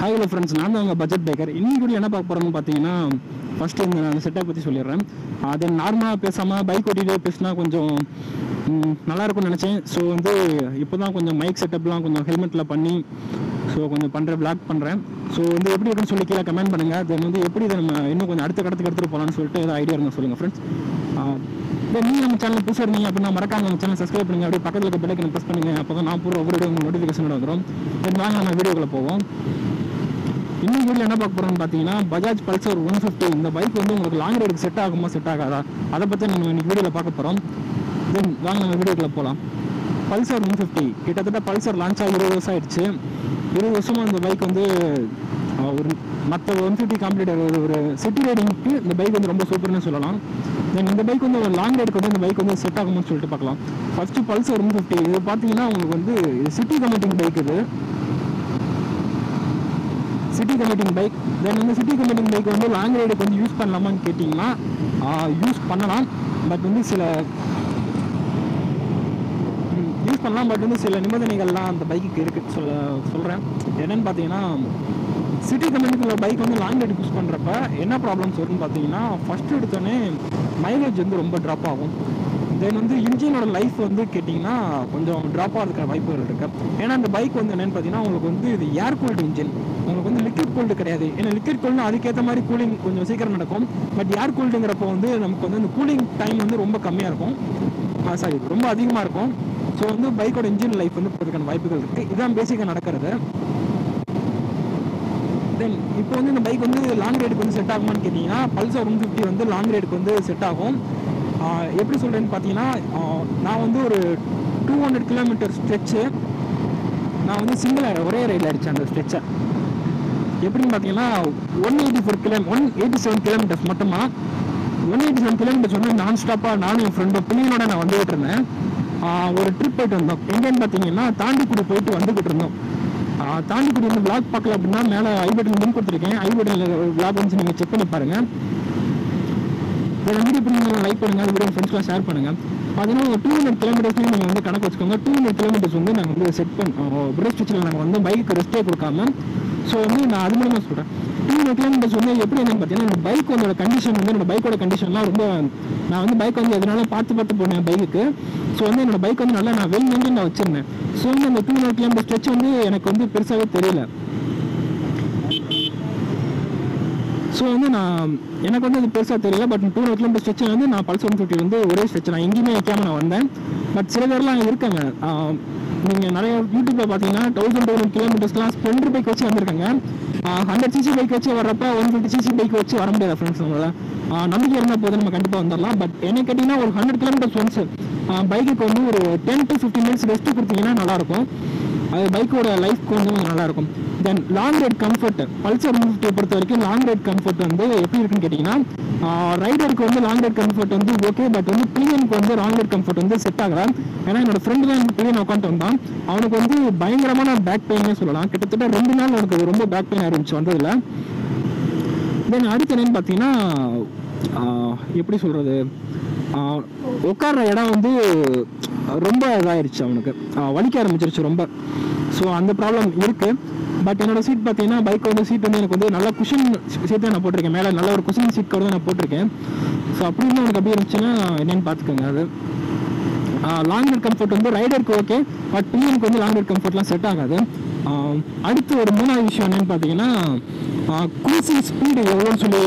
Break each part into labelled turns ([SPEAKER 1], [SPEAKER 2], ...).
[SPEAKER 1] Hi hello friends நான் தான் உங்கள் பட்ஜெட் பேக்கர். இன்னைக்கு கூட என்ன பார்க்க போகிறோம்னு பார்த்தீங்கன்னா ஃபஸ்ட்டு இந்த நான் செட்டை பற்றி சொல்லிடுறேன். அது நார்மலாக பேசாமல் பைக் ஓட்டிகிட்டே பேசினா கொஞ்சம் நல்லா இருக்கும்னு நினச்சேன். ஸோ வந்து இப்போ தான் கொஞ்சம் மைக் செட்டப்லாம் கொஞ்சம் ஹெல்மெட்டில் பண்ணி ஸோ கொஞ்சம் பண்ணுற பிளாக் பண்ணுறேன் ஸோ வந்து எப்படி இருக்குன்னு சொல்லி கீழே கமெண்ட் பண்ணுங்கள் தென் வந்து எப்படி இதை நம்ம இன்னும் கொஞ்சம் அடுத்த கடத்துக்கு எடுத்துகிட்டு போகலான்னு சொல்லிட்டு ஏதாவது ஐடியா இருந்தால் சொல்லுங்கள் ஃப்ரெண்ட்ஸ் இப்போ நீங்கள் நம்ம சேனல் புதுசாக இருந்தீங்க அப்படின்னா மறக்காம நம்ம சேனல் சப்ஸ்கிரைப் பண்ணுங்க. அப்படியே பக்கத்தில் இருக்க பெல்லைக்கனை ப்ரெஸ் பண்ணுங்க. அப்போ தான் நான் பூரா ஒவ்வொரு உங்களுக்கு நோட்டிஃபிகேஷன் வந்துடும் தென் வாங்க நம்ம வீடியோக்குள்ளே போவோம். இன்னும் வீடியோ என்ன பார்க்க போறோம்னு பார்த்தீங்கன்னா பஜாஜ் பல்சர் ஒன் ஃபிஃப்டி இந்த பைக் வந்து உங்களுக்கு லாங் ரைடுக்கு செட் ஆகுமா செட் ஆகாதா? அதை பற்றி நம்ம இன்னைக்கு வீடியோவில் பார்க்க போகிறோம் தென் வாங்க நம்ம வீடியோக்குள்ள போகலாம் பல்சர் ஒன் ஃபிஃப்டி கிட்டத்தட்ட பல்சர் லான்ச் ஆகி இருபது வருஷம் ஆயிடுச்சு. இருபது வருஷமாக இந்த பைக் வந்து ஒரு மற்ற ஒன் ஃபிஃப்டி கம்ப்ளீட் ஒரு சிட்டி ரைடிங்க்கு இந்த பைக் வந்து ரொம்ப சூப்பர்னு சொல்லலாம். தென் இந்த பைக் வந்து ஒரு லாங் ரைடுக்கு வந்து இந்த பைக் வந்து செட் ஆகும்னு சொல்லிட்டு பார்க்கலாம். ஃபர்ஸ்ட் பல்சர் ஒன் ஃபிஃப்டி இது பார்த்தீங்கன்னா உங்களுக்கு வந்து சிட்டி கமிட்டிங் பைக் இது. சிட்டி கமிட்டிங் பைக் தென் வந்து சிட்டி கமிட்டிங் பைக் வந்து லாங் ரைடுக்கு வந்து யூஸ் பண்ணலாமான்னு கேட்டிங்கன்னா யூஸ் பண்ணலாம். பட் வந்து சில யூஸ் பண்ணலாம். பட் வந்து சில நிபந்தனைகள்லாம் அந்த பைக்குக்கு இருக்குது சொல்ல சொல்கிறேன் என்னன்னு பார்த்தீங்கன்னா சிட்டி கம்பெனிக்குள்ள பைக் வந்து லாங் ரைடு யூஸ் பண்ணுறப்ப என்ன ப்ராப்ளம்ஸ் வரும்னு பார்த்தீங்கன்னா ஃபஸ்ட்டு எடுத்தோடனே மைலேஜ் வந்து ரொம்ப ட்ராப் ஆகும். தென் வந்து இன்ஜினோட லைஃப் வந்து கேட்டிங்கன்னா கொஞ்சம் ட்ராப் ஆகிறதுக்கான வாய்ப்புகள் இருக்குது ஏன்னா அந்த பைக் வந்து என்னென்னு பார்த்தீங்கன்னா உங்களுக்கு வந்து இது ஏர் கூல்டு இன்ஜின் உங்களுக்கு வந்து லிக்விட் கூல்டு கிடையாது. ஏன்னா லிக்விட் கூல்டு அதுக்கேற்ற மாதிரி கூலிங் கொஞ்சம் சீக்கிரம் நடக்கும். பட் ஏர் கூல்டுங்கிறப்போ வந்து நமக்கு வந்து அந்த கூலிங் டைம் வந்து ரொம்ப கம்மியாக இருக்கும். சாரி ரொம்ப அதிகமாக இருக்கும். ஸோ வந்து பைக்கோட இன்ஜின் லைஃப் வந்து போகிறதுக்கான வாய்ப்புகள் இருக்குது இதுதான் பேசிக்காக நடக்கிறது. தென் இப்போ வந்து இந்த பைக் வந்து லாங் ரைடுக்கு வந்து செட் ஆகுமான்னு கேட்டிங்கன்னா பல்சர் ஒன் ஃபிஃப்டி வந்து லாங் ரைடுக்கு வந்து செட் ஆகும். எப்படி சொல்கிறேன்னு பார்த்தீங்கன்னா நான் வந்து ஒரு டூ ஹண்ட்ரட் கிலோமீட்டர் ஸ்ட்ரெச்சு நான் வந்து சிங்கிள் ஒரே ரயில் அடித்தேன் அந்த ஸ்ட்ரெச்சை எப்படின்னு பார்த்தீங்கன்னா one eighty four kilo one eighty seven kilometres மட்டுமா? ஒன் எயிட்டி செவன் கிலோமீட்டர்ஸ் வந்து நான் ஸ்டாப்பாக நானும் என் ஃப்ரெண்டும் பிள்ளைங்களோட நான் வந்துகிட்டு இருந்தேன். ஒரு ட்ரிப் போயிட்டு வந்தோம். எங்கேன்னு பார்த்தீங்கன்னா தாண்டிக்குடி போயிட்டு வந்துகிட்டு இருந்தோம். தாண்டிக்குடி வந்து பிளாக் பார்க்கல அப்படின்னா மேலே ஐபட்டில் லிங்க் கொடுத்துருக்கேன். ஐபட்டில் பிளாக் வந்து நீங்கள் செக் பண்ணி பாருங்கள் இந்த வீடியோ பிடிங்க லைக் பண்ணுங்க அது வீடியோ ஃப்ரெண்ட்ஸ்லாம் ஷேர் பண்ணுங்க. பார்த்தீங்கன்னா ஒரு டூ ஹண்ட்ரட் கிலோமீட்டர்ஸ்லேயும் நீங்கள் வந்து கணக்கு வச்சுக்கோங்க. டூ ஹண்ட்ரட் கிலோமீட்டர்ஸ் வந்து நாங்கள் வந்து செட் பண்ணோம் பிரேக் ஸ்டிச்சில் நாங்கள் வந்து பைக்கு ரெஸ்ட்டே கொடுக்காம ஸோ வந்து நான் அது மூலமாக சொல்கிறேன் டூ ஹண்ட்ரட் கிலோமீட்டர்ஸ் வந்து எப்படி என்னன்னு பார்த்தீங்கன்னா இந்த பைக் வந்து கண்டிஷன் வந்து என்னோட பைக்கோட கண்டிஷன்லாம் ரொம்ப நான் வந்து பைக் வந்து எதனால பார்த்து பார்த்து போனேன் பைக்குக்கு ஸோ வந்து என்னோட பைக் வந்து நல்லா நான் வெல் மெயின்டைன் நான் வச்சிருந்தேன். ஸோ வந்து அந்த டூ ஹண்ட்ரட் கிலோமீட்டர் ஸ்ட்ரெச் வந்து எனக்கு வந்து பெருசாகவே தெரியல. ஸோ வந்து நான் எனக்கு வந்து அது பெருசாக தெரியல பட் டூ ஹண்ட்ரட் கிலோமீட்டர் ஸ்ட்ரெச்சில் வந்து நான் பல்ஸ் ஒன் ஃபிஃப்டி வந்து ஒரே ஸ்ட்ரெச் நான் எங்கேயுமே வைக்காமல் நான் வந்தேன். பட் சில பேர்லாம் இருக்காங்க. நீங்கள் நிறைய யூடியூப்பில் பார்த்தீங்கன்னா தௌசண்ட் டூ ஹண்ட்ரட் கிலோமீட்டர்ஸ்லாம் ஸ்ப்ளெண்டர் பைக் வச்சு வந்திருக்காங்க. ஹண்ட்ரட் சிசி பைக் வச்சு வர்றப்ப ஒன் ஃபிஃப்டி சிசி பைக் வச்சு வர முடியாது ஃப்ரெண்ட்ஸ் உங்களால்? நம்பிக்கை இருந்தால் போதும் நம்ம கண்டிப்பாக வந்துடலாம் பட் என்ன கேட்டிங்கன்னா ஒரு ஹண்ட்ரட் கிலோமீட்டர்ஸ் ஒன்ஸ் பைக்குக்கு வந்து ஒரு ten to fifteen minutes rest கொடுத்தீங்கன்னா நல்லாயிருக்கும் அது பைக்கோட லைஃப் கொஞ்சம் நல்லா இருக்கும் then long ride comfort Pulsar ஃபிஃப்டியை பொறுத்த வரைக்கும் லாங் ரைட் கம்ஃபர்ட் வந்து எப்படி இருக்குன்னு கேட்டிங்கன்னா ரைடருக்கு வந்து லாங் ரைட் கம்ஃபர்ட் வந்து ஓகே பட் வந்து பிளியனுக்கு வந்து லாங் ரைட் கம்ஃபர்ட் வந்து செட் ஆகல. ஏன்னா என்னோட ஃப்ரெண்டு தான் பிளியன் உட்காந்து வந்தான். அவனுக்கு வந்து பயங்கரமான பேக் பெயினே சொல்லலாம். கிட்டத்தட்ட ரெண்டு நாள் அவனுக்கு ரொம்ப பேக் பெயின் ஆரம்பிச்சு வந்ததில்ல தென் அடுத்து என்னன்னு பார்த்தீங்கன்னா எப்படி சொல்கிறது உட்கார்ற இடம் வந்து ரொம்ப இதாயிருச்சு அவனுக்கு. வலிக்க ஆரம்பிச்சிருச்சு ரொம்ப. ஸோ அந்த ப்ராப்ளம் இருக்குது பட் என்னோட சீட் பார்த்தீங்கன்னா பைக் வந்து சீட் வந்து எனக்கு வந்து நல்ல குஷன் சீட் தான் நான் போட்டிருக்கேன். மேலே நல்ல ஒரு குஷன் சீட் கூட தான் நான் போட்டிருக்கேன். ஸோ அப்படின்னு எனக்கு அப்படி இருந்துச்சுன்னா என்னன்னு பார்த்துக்கோங்க அது. லாங் ரைட் கம்ஃபர்ட் வந்து ரைடருக்கு ஓகே பட் பிஎனுக்கு வந்து லாங் ரைட் கம்ஃபர்ட்லாம் செட் ஆகாது. அடுத்து ஒரு மூணாவது விஷயம் என்னென்னு பார்த்தீங்கன்னா க்ரூசிங் ஸ்பீடு எவ்வளோன்னு சொல்லி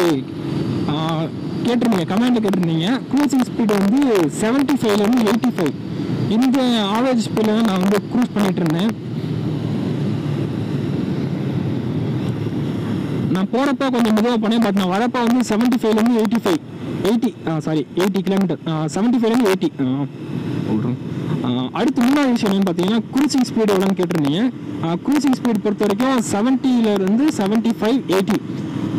[SPEAKER 1] கேட்டிருந்தீங்க கமெண்ட்டில் கேட்டிருந்தீங்க. க்ரூசிங் ஸ்பீடு வந்து செவன்ட்டி ஃபைவ்லேருந்து எயிட்டி ஃபைவ் இந்த ஆவரேஜ் ஸ்பீடில் தான் நான் வந்து க்ரூஸ் பண்ணிகிட்டு இருந்தேன். நான் போகிறப்ப கொஞ்சம் மெதுவாக போனேன் பட் நான் வரப்போ வந்து செவன்ட்டி ஃபைவ்லேருந்து eighty five eighty sorry eighty kilometre seventy ஃபைவ்லேருந்து எயிட்டி சொல்கிறேன் அடுத்து மூணாவது விஷயம் என்னன்னு பார்த்தீங்கன்னா க்ரூசிங் ஸ்பீடு எவ்வளோன்னு கேட்டிருந்தீங்க. க்ரூசிங் ஸ்பீட் பொறுத்த வரைக்கும் 70 ல இருந்து செவன்ட்டி ஃபைவ் எயிட்டி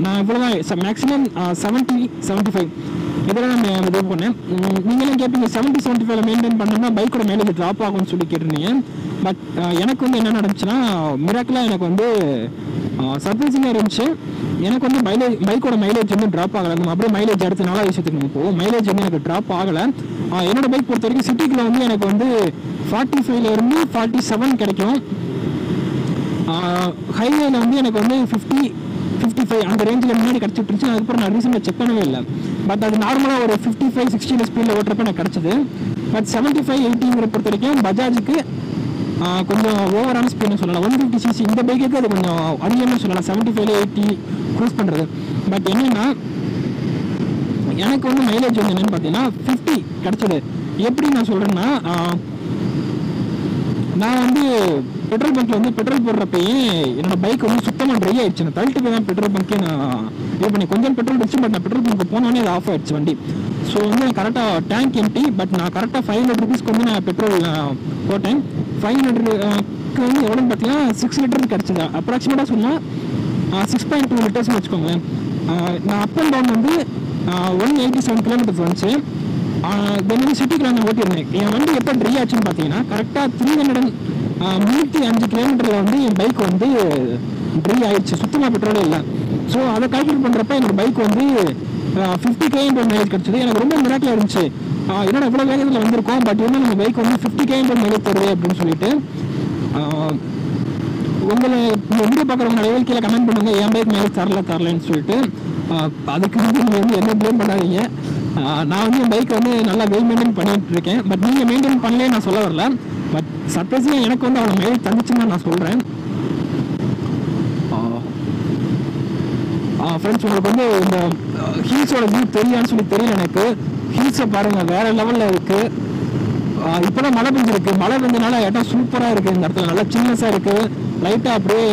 [SPEAKER 1] நான் இவ்வளோதான் மேக்ஸிமம் செவன்ட்டி செவன்ட்டி ஃபைவ் இதெல்லாம் நான் இது பண்ணேன் நீங்களும் கேட்பீங்க செவன்ட்டி செவன்ட்டி ஃபைவ்ல மெயின்டைன் பண்ணோம்னா பைக்கோட மைலேஜ் ட்ராப் ஆகும்னு சொல்லி கேட்டிருந்தீங்க. பட் எனக்கு வந்து என்ன நடந்துச்சுன்னா மிராக்கலாக எனக்கு வந்து சர்ப்ரைசிங்காக இருந்துச்சு. எனக்கு வந்து மைலேஜ் பைக்கோட மைலேஜ் வந்து ட்ராப் ஆகலை. நம்ம அப்படியே மைலேஜ் அடுத்த நாளாக விஷயத்துக்கு நம்ம போவோம். மைலேஜ் வந்து எனக்கு ட்ராப் ஆகலை. என்னோட பைக் பொறுத்த வரைக்கும் சிட்டிக்குள்ள வந்து எனக்கு வந்து ஃபார்ட்டி ஃபைவ்ல இருந்து ஃபார்ட்டி செவன் கிடைக்கும் ஹைவேல வந்து எனக்கு வந்து ஃபிஃப்டி ஃபிஃப்டி ஃபைவ் அந்த ரேஞ்சில் முன்னாடி கிடச்சிட்டு இருந்துச்சு. அதுக்கப்புறம் நான் ரீசெண்டாக செக் பண்ணவே இல்லை. பட் அது நார்மலாக ஒரு ஃபிஃப்டி ஃபைவ் சிக்ஸ்டி ஸ்பீடில் ஓட்டுறப்ப எனக்கு கிடச்சிது. பட் செவன்ட்டி ஃபைவ் எயிட்டிங்கிற பொறுத்த வரைக்கும் பஜாஜுக்கு கொஞ்சம் ஓவரான ஸ்பீட்னு சொல்லலாம். ஒன் ஃபிஃப்டி சிசி இந்த பைக்குக்கு அது கொஞ்சம் அதிகமாக சொல்லலாம். செவன்ட்டி ஃபைவ்ல எயிட்டி க்ரூஸ் பண்ணுறது பட் என்னென்னா எனக்கு வந்து மைலேஜ் வந்து என்னென்னு பார்த்தீங்கன்னா ஃபிஃப்டி கிடச்சிது. எப்படி நான் சொல்கிறேன்னா நான் வந்து பெட்ரோல் பங்க்கில் வந்து பெட்ரோல் போடுறப்பயே என்னோடய பைக் வந்து சுத்தமாக ட்ரை ஆயிடுச்சு. நான் தள்ளிட்டு போய் தான் பெட்ரோல் பங்க்கே நான் இப்போ நீ கொஞ்சம் பெட்ரோல் அடிச்சு பட் நான் பெட்ரோல் பங்க் போனோடனே அது ஆஃப் ஆயிடுச்சு வண்டி. ஸோ வந்து கரெக்டாக டேங்க் எம்டி பட் நான் கரெக்டாக ஃபைவ் ஹண்ட்ரட் ருபீஸ்க்கு வந்து நான் பெட்ரோல் போட்டேன். ஃபைவ் ஹண்ட்ரட்க்கு வந்து எவ்வளோன்னு பார்த்தீங்கன்னா சிக்ஸ் லிட்டர் கிடச்சிது? அப்ராக்சிமேட்டாக சொன்னால் சிக்ஸ் பாயிண்ட் டூ லிட்டர்ஸ்னு வச்சுக்கோங்களேன். நான் அப் அண்ட் டவுன் வந்து ஒன் எயிட்டி செவன் கிலோமீட்டர்ஸ் வந்துச்சு. தென் வந்து சிட்டிக்கு நான் ஓட்டியிருந்தேன். என் வண்டி எப்போ ட்ரீ ஆச்சுன்னு பார்த்தீங்கன்னா கரெக்டாக த்ரீ ஹண்ட்ரட் முந்நூற்றி அஞ்சு கிலோமீட்டரில் வந்து என் பைக் வந்து ட்ரீ ஆயிடுச்சு. சுத்தமாக பெட்ரோலே இல்லை. ஸோ அதை கால்குலேட் பண்ணுறப்ப என்னோட பைக் வந்து ஃபிஃப்டி கேஎம்பர் மைலேஜ் கிடச்சிது. எனக்கு ரொம்ப மிராட்டில் இருந்துச்சு. என்னோட என்னடா இவ்வளோ வேகத்தில் வந்திருக்கோம்? பட் இன்னும் நம்ம பைக் வந்து ஃபிஃப்டி கேஎம்பர் மைலேஜ் தருது அப்படின்னு சொல்லிட்டு உங்களை வீடியோ பார்க்குறவங்க நிறைய கீழே கமெண்ட் பண்ணுங்க. என் பைக் மேலே தரல தரலன்னு சொல்லிட்டு அதுக்கு வந்து நீங்கள் வந்து என்ன ப்ளேம் பண்ணாதீங்க. நான் வந்து என் பைக் வந்து நல்லா வெல் மெயின்டைன் பண்ணிட்டு இருக்கேன். பட் நீங்கள் மெயின்டைன் பண்ணலே நான் சொல்ல வரல. பட் சர்ப்ரைஸிங் எனக்கு வந்து அவ்வளோ மைலேஜ் தந்துச்சுன்னு நான் சொல்கிறேன் ஃப்ரெண்ட்ஸ் உங்களுக்கு வந்து இந்த ஹில்ஸோட வியூ தெரியான்னு சொல்லி தெரியல எனக்கு. ஹில்ஸை பாருங்கள் வேறு லெவலில் இருக்குது இப்போ தான் மழை பெஞ்சிருக்கு. மழை பெஞ்சனால இடம் சூப்பராக இருக்குது இந்த இடத்துல. நல்லா சின்னஸாக இருக்குது லைட்டாக அப்படியே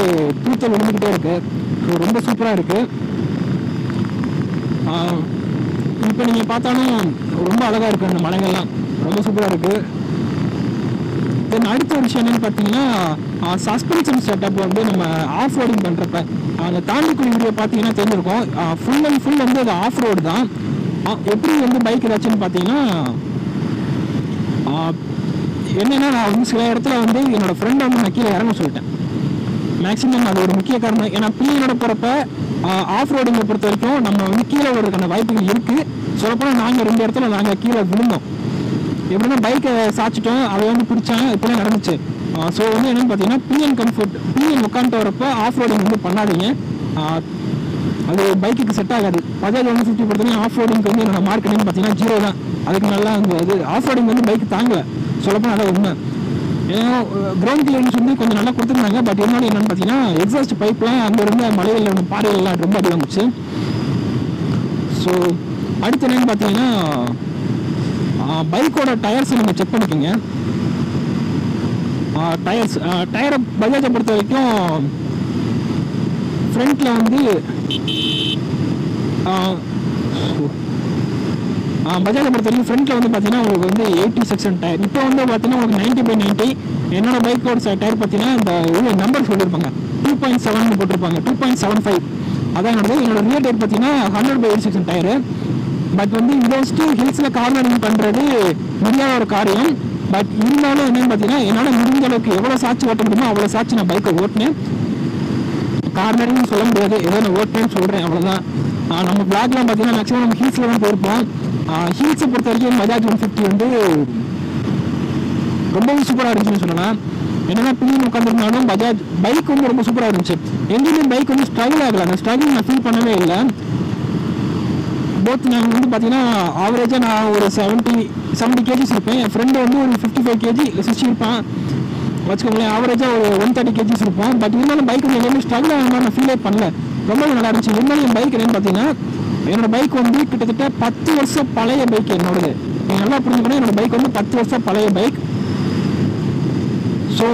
[SPEAKER 1] பூத்தல் விழுந்துக்கிட்டே இருக்குது ரொம்ப சூப்பராக இருக்குது இப்போ நீங்கள் பார்த்தாலும் ரொம்ப அழகாக இருக்குது அந்த மலைகள்லாம். ரொம்ப சூப்பராக இருக்குது தென் அடுத்த ஒரு விஷயம் என்னன்னு பார்த்தீங்கன்னா சஸ்பென்ஷன் செட்டப் வந்து நம்ம ஆஃப் ரோடிங் பண்ணுறப்ப அந்த தாண்டிக்குடி வீடியோ பார்த்தீங்கன்னா தெரிஞ்சிருக்கும். ஃபுல் அண்ட் ஃபுல் வந்து அது ஆஃப் ரோடு தான் எப்படி வந்து பைக் ஏதாச்சுன்னு பார்த்தீங்கன்னா என்னென்னா என்னன்னா நான் வந்து சில இடத்துல வந்து என்னோடய ஃப்ரெண்டை வந்து நான் கீழே இறங்க சொல்லிட்டேன். மேக்ஸிமம் அது ஒரு முக்கிய காரணம். ஏன்னா பிள்ளைங்களோட போகிறப்ப ஆஃப் ரோடிங்கை பொறுத்த வரைக்கும் நம்ம வந்து கீழே விடுறதுக்கான வாய்ப்புகள் இருக்குது சொல்லப்போனால் நாங்கள் ரெண்டு இடத்துல நாங்கள் கீழே விழுந்தோம். எப்படின்னா பைக்கை சாச்சிட்டோம் அதை வந்து பிடிச்சாங்க இப்படிலாம் நடந்துச்சு. ஸோ வந்து என்னென்னு பார்த்தீங்கன்னா பிஎன் கம்ஃபர்ட் பிஎன் உட்காந்துட்டு வரப்போ ஆஃப் ரோடிங் வந்து பண்ணாதீங்க. அது பைக்குக்கு செட் ஆகாது. பஜாஜ் ஒன் ஃபிஃப்டி பொறுத்தவரைக்கும் ஆஃப் ரோடிங்க்கு வந்து என்னோட மார்க் என்னன்னு பார்த்தீங்கன்னா ஜீரோ தான். அதுக்கு நல்லா அந்த இது ஆஃப் ரோடிங் வந்து பைக் தாங்கலை. சொல்லப்போனால் அதான் உண்மை. ஏன்னா கிரவுண்ட் கிளியரன்ஸ் வந்து கொஞ்சம் நல்லா கொடுத்துருந்தாங்க. பட் என்னோட என்னன்னு பார்த்தீங்கன்னா எக்ஸாஸ்ட் பைப்லாம் அங்கே இருந்த மலைகளில் பாறைகள்லாம் ரொம்ப அதிகம் ஸோ அடுத்து என்னன்னு பார்த்தீங்கன்னா பைக்கோட டயர்ஸை நீங்கள் செக் பண்ணிக்கோங்க. டயர்ஸ் டயரை பஜாஜை பொறுத்த வரைக்கும் ஃப்ரண்ட்டில் வந்து பஜாஜை பொறுத்த வரைக்கும் ஃப்ரண்ட்டில் வந்து பார்த்தீங்கன்னா உங்களுக்கு வந்து எயிட்டி செக்ஷன் டயர் இப்போ வந்து பார்த்தீங்கன்னா உங்களுக்கு நைன்ட்டி பை நைன்ட்டி என்னோட பைக்கோட டயர் பார்த்தீங்கன்னா இந்த இது நம்பர் சொல்லியிருப்பாங்க டூ பாயிண்ட் செவன் போட்டிருப்பாங்க. டூ பாயிண்ட் செவன் ஃபைவ் அதான் என்னோட என்னோட ரியல் டயர் பார்த்தீங்கன்னா hundred by eight section tyre but வந்து இதை வச்சுட்டு ஹில்ஸில் ரைடிங் பண்ணுறது முடியாத ஒரு காரியம் பட் இருந்தாலும் என்னென்னு பார்த்தீங்கன்னா என்னால் முடிஞ்ச அளவுக்கு எவ்வளோ சாட்சி ஓட்ட முடியுமோ அவ்வளோ சாட்சி நான் பைக்கை ஓட்டினேன். கார் கார்னரிங் சொல்ல முடியாது. ஏதோ நான் ஓட்டினேன்னு சொல்கிறேன் அவ்வளோதான் நம்ம பிளாக்லாம் பார்த்தீங்கன்னா மேக்ஸிமம் நம்ம ஹில்ஸில் தான் போயிருப்போம். ஹில்ஸை பொறுத்த வரைக்கும் பஜாஜ் ஒன் ஃபிஃப்டி வந்து ரொம்பவும் சூப்பராக இருந்துச்சுன்னு சொல்லலாம். என்னன்னா பிள்ளைங்க உட்காந்துருந்தாலும் பஜாஜ் பைக் வந்து ரொம்ப சூப்பராக இருந்துச்சு. எங்கேயுமே பைக் வந்து ஸ்ட்ரகிள் ஆகலை. அந்த ஸ்ட்ரகிள் நான் ஃபீல் பண்ணவே இல்லை. போத் நாங்கள் வந்து பார்த்தீங்கன்னா ஆவரேஜாக நான் ஒரு செவன்ட்டி செவன்ட்டி கேஜிஸ் இருப்பேன். என் ஃப்ரெண்டு வந்து ஒரு ஃபிஃப்டி ஃபைவ் கேஜி சிக்ஸ்டி இருப்பான் வச்சுக்கோங்களேன் ஆவரேஜாக ஒரு ஒன் தேர்ட்டி கேஜிஸ் இருப்பான். பட் இருந்தாலும் பைக் வந்து எல்லாமே ஸ்ட்ரகிள் ஆகிற நான் ஃபீலே பண்ணல. ரொம்ப நல்லா இருந்துச்சு. இருந்தாலும் என் பைக் என்னன்னு பார்த்தீங்கன்னா என்னோட பைக் வந்து கிட்டத்தட்ட பத்து வருஷம் பழைய பைக் என்னோடது. நீங்கள் நல்லா புரிஞ்சுக்கணும் என்னோட பைக் வந்து பத்து வருஷம் பழைய பைக் ஸோ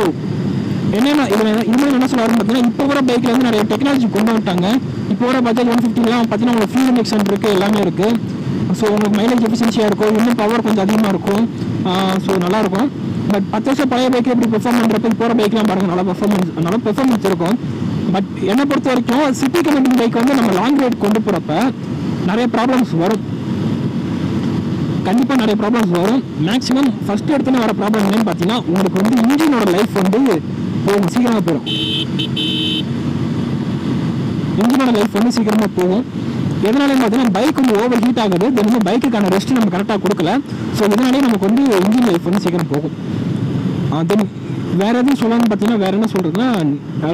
[SPEAKER 1] என்னென்ன இதில் இன்னும் என்ன சொல்ல பார்த்தீங்கன்னா இப்போ வர பைக்கில் வந்து நிறைய டெக்னாலஜி கொண்டு வந்துட்டாங்க. இப்போ வர பஜாஜ் ஒன் ஃபிஃப்டிலாம் பார்த்தீங்கன்னா உங்களுக்கு ஃபியூல் இன்ஜெக்ஷன் இருக்குது எல்லாமே இருக்குது ஸோ உங்களுக்கு மைலேஜ் எஃபிஷியன்சியாக இருக்கும் இன்னும் பவர் கொஞ்சம் அதிகமாக இருக்கும். ஸோ நல்லாயிருக்கும் பட் பத்து வருஷம் பழைய பைக்கில் இப்படி பெர்ஃபார்ம் பண்ணுறப்ப போகிற பைக்லாம் பாருங்கள் நல்லா பெர்ஃபார்மன்ஸ் நல்லா பெர்ஃபார்மன்ஸ் இருக்கும். பட் என்னை பொறுத்த வரைக்கும் சிட்டி கமிட்டிங் பைக் வந்து நம்ம லாங் ரைட் கொண்டு போகிறப்ப நிறைய ப்ராப்ளம்ஸ் வரும். கண்டிப்பாக நிறைய ப்ராப்ளம்ஸ் வரும். மேக்ஸிமம் ஃபஸ்ட்டு எடுத்துன்னு வர ப்ராப்ளம் என்னன்னு பார்த்தீங்கன்னா உங்களுக்கு வந்து இன்ஜினோட லைஃப் வந்து போகும் சீக்கிரமாக போயிடும் இன்ஜினோட லைஃப் வந்து சீக்கிரமாக போகும். எதனால பார்த்தீங்கன்னா பைக் வந்து ஓவர் ஹீட் ஆகுது. தென் வந்து பைக்குக்கான ரெஸ்ட் நம்ம கரெக்டாக கொடுக்கல. ஸோ இதனாலே நமக்கு வந்து இன்ஜின் லைஃப் வந்து சீக்கிரம் போகும். தென் வேற எதுவும் சொல்லணும்னு பார்த்தீங்கன்னா வேற என்ன சொல்றதுன்னா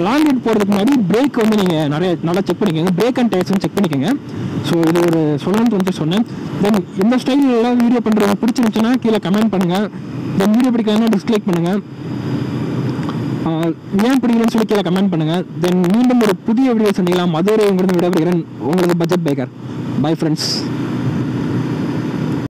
[SPEAKER 1] லாங் ரைட் போகிறதுக்கு முன்னாடி பிரேக் வந்து நீங்கள் நிறைய நல்லா செக் பண்ணிக்கோங்க. பிரேக் அண்ட் டயர்ஸ் செக் பண்ணிக்கோங்க. ஸோ இது ஒரு சொல்லணும்னு வந்து சொன்னேன். தென் இந்த ஸ்டைலில் வீடியோ பண்ணுறது பிடிச்சிருந்துச்சுன்னா கீழே கமெண்ட் பண்ணுங்கள் தென் வீடியோ பிடிக்காதுன்னா டிஸ்லைக் பண்ணுங்கள் ஏன் பிடிக்கலன்னு சொல்லி கீழே கமெண்ட் பண்ணுங்க. தென் மீண்டும் ஒரு புதிய வீடியோ சந்திக்கலாம். மதுரை உங்களது விடப்படுகிறேன் உங்களது பட்ஜெட் பேக்கர் பை ஃப்ரெண்ட்ஸ்